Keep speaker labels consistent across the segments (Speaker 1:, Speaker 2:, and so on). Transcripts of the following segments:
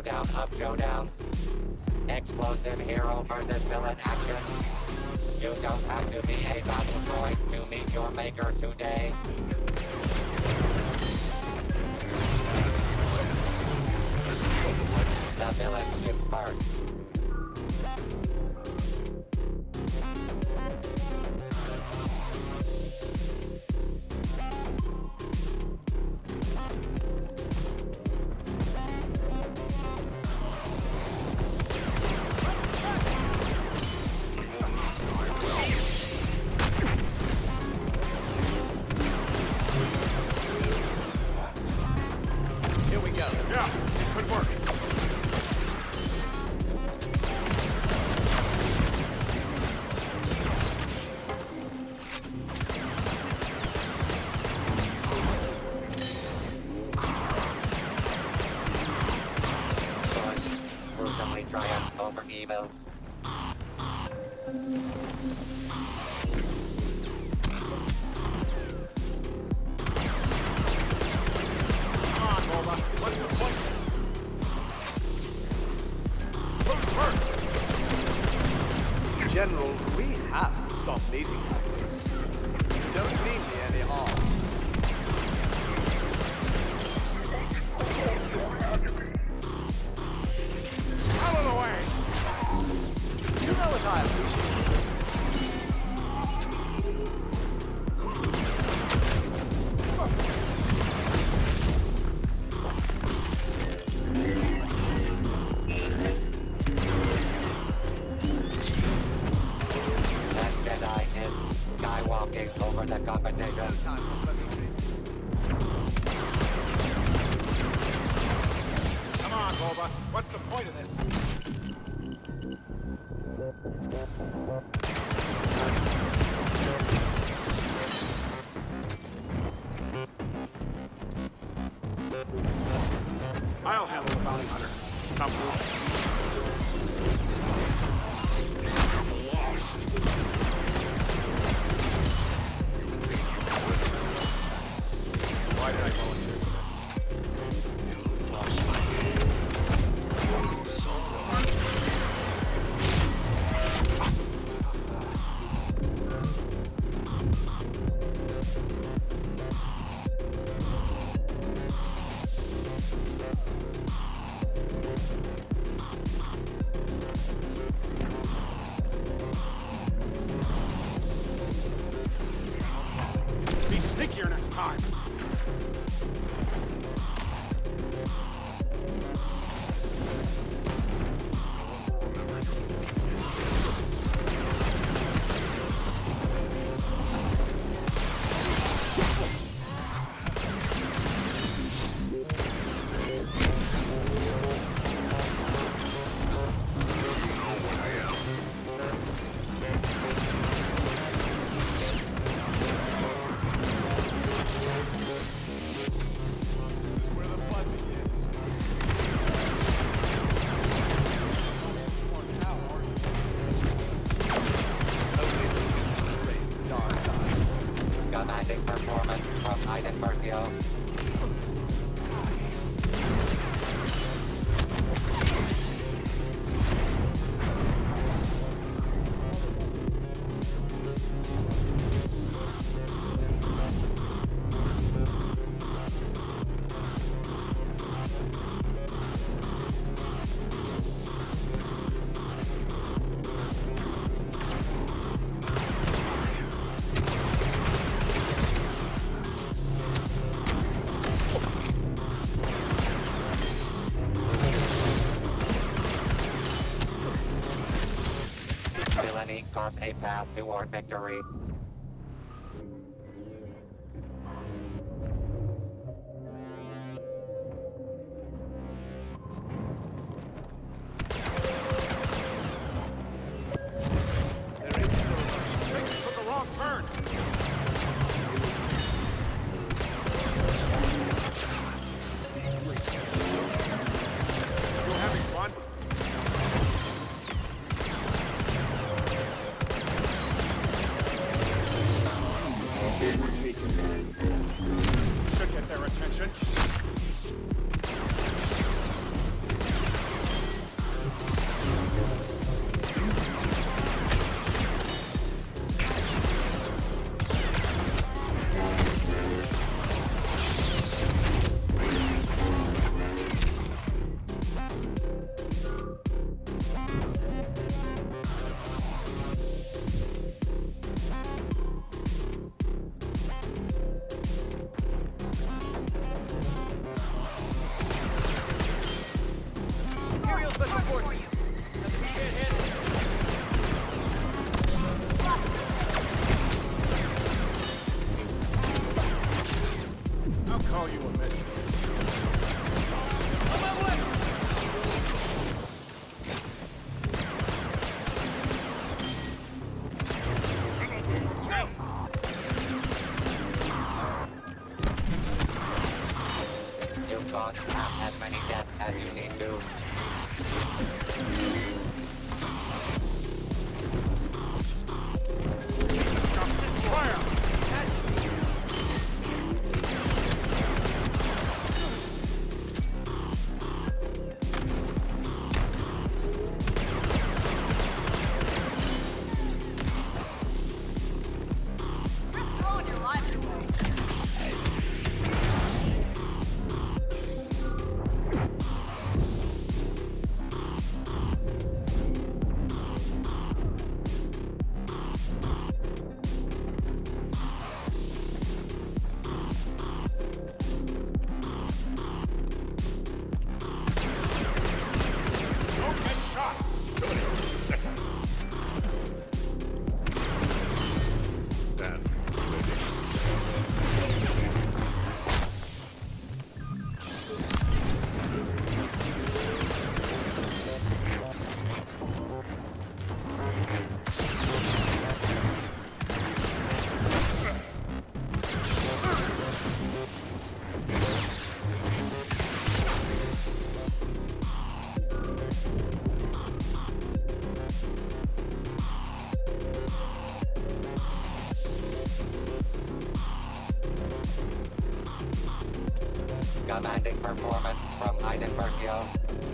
Speaker 1: showdown of showdowns. Explosive hero versus villain action. You don't have to be a battle droid to meet your maker today. The villain ship.
Speaker 2: Here we go.
Speaker 3: Yeah, good work.
Speaker 1: Good. Gruesomely triumph over evil.
Speaker 2: General, we have to stop leading like this. You don't mean me any harm.
Speaker 3: Out of the way!
Speaker 2: You know what I appreciate.
Speaker 3: Point of this? I'll handle the bounty hunter. Some Why did I volunteer time.
Speaker 1: From A path toward victory. Demanding performance from
Speaker 2: Eidenberg Hill.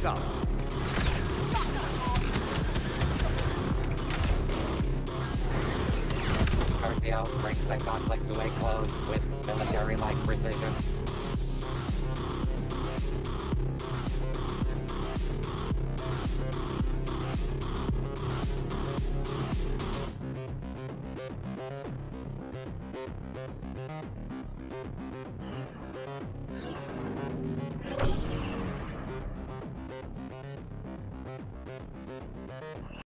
Speaker 2: this up.
Speaker 1: Curtail breaks the conflict to close with military-like precision.